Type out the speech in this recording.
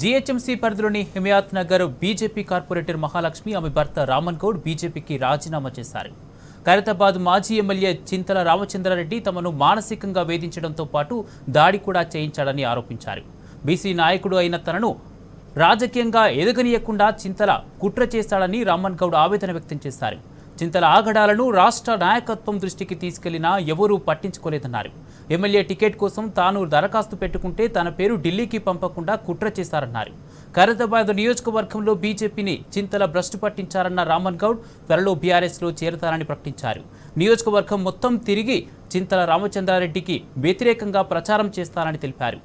GHMC పరిధిలోని Himayat Nagar BJP corporator Mahalakshmi ఆమె భర్త రామన్ గౌడ్ బీజేపీకి రాజీనామా చేశారు. ఖైరతాబాద్ మాజీ ఎమ్మెల్యే చింతల రామచంద్రారెడ్డి తమను మానసికంగా వేధించడంతో పాటు దాడి కూడా చేయించాడని ఆరోపించారు. బీసీ నాయకుడు అయిన తనను రాజకీయంగా ఎదగనీయకుండా చింతల కుట్ర చేశాడని రామన్ గౌడ్ ఆవేదన వ్యక్తం చేశారు. చింతల ఆగడాలను రాష్ట్ర నాయకత్వం దృష్టికి తీసుకెళ్ళినా ఎవరూ పట్టించుకోలేదన్నారు. ఎమ్మెల్యే టికెట్ కోసం తాను దరఖాస్తు పెట్టుకుంటే తన పేరు ఢిల్లీకి పంపకుండా కుట్ర చేశారన్నారు. ఖరీదాబాద్ నియోజకవర్గంలో బీజేపీని చింతల భ్రష్టు పట్టించారన్న రామన్ గౌడ్ త్వరలో బీఆర్ఎస్లో చేరతారని ప్రకటించారు. నియోజకవర్గం మొత్తం తిరిగి చింతల రామచంద్రారెడ్డికి వ్యతిరేకంగా ప్రచారం చేస్తారని తెలిపారు.